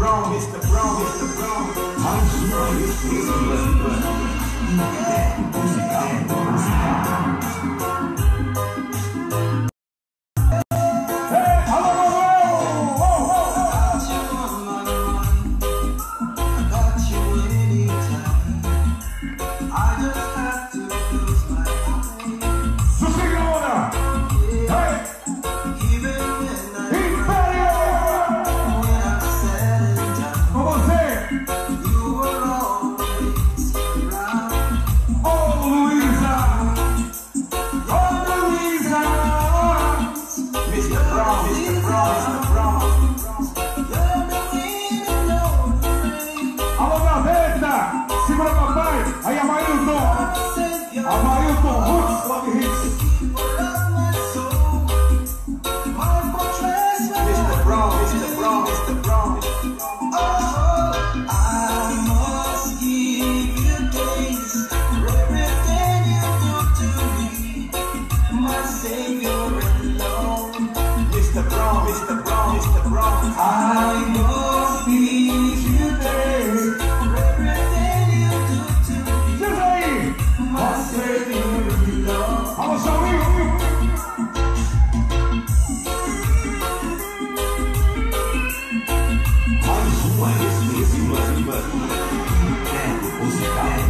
Brown, Mr. Brown, Mr. Brown. I'm sorry, Mr. Brown. Savior. Olha, esse, esse, que esse, quer,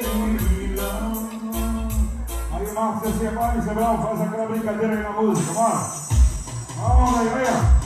você, Mário Zebrão, faz aquela brincadeira aí na música, bora. Vamos, galera.